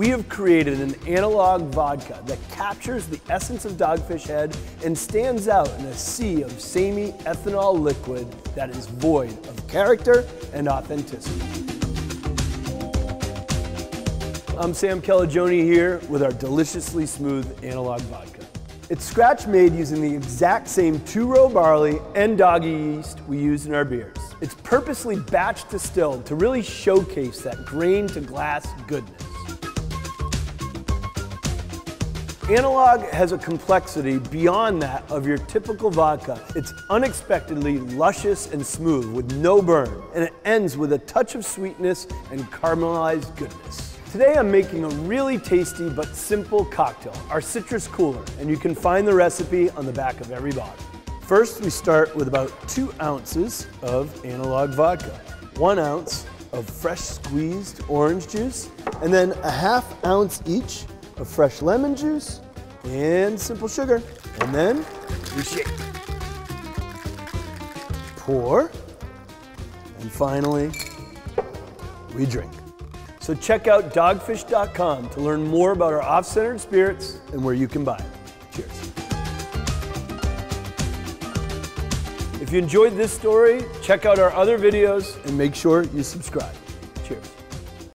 we have created an analog vodka that captures the essence of Dogfish Head and stands out in a sea of samey ethanol liquid that is void of character and authenticity. I'm Sam Calagione here with our deliciously smooth analog vodka. It's scratch made using the exact same two-row barley and Doggie yeast we use in our beers. It's purposely batch distilled to really showcase that grain to glass goodness. Analog has a complexity beyond that of your typical vodka. It's unexpectedly luscious and smooth with no burn, and it ends with a touch of sweetness and caramelized goodness. Today I'm making a really tasty but simple cocktail, our citrus cooler, and you can find the recipe on the back of every bottle. First, we start with about two ounces of analog vodka, one ounce of fresh squeezed orange juice, and then a half ounce each of fresh lemon juice and simple sugar. And then we shake. Pour. And finally, we drink. So check out dogfish.com to learn more about our off-centered spirits and where you can buy them. Cheers. If you enjoyed this story, check out our other videos and make sure you subscribe. Cheers.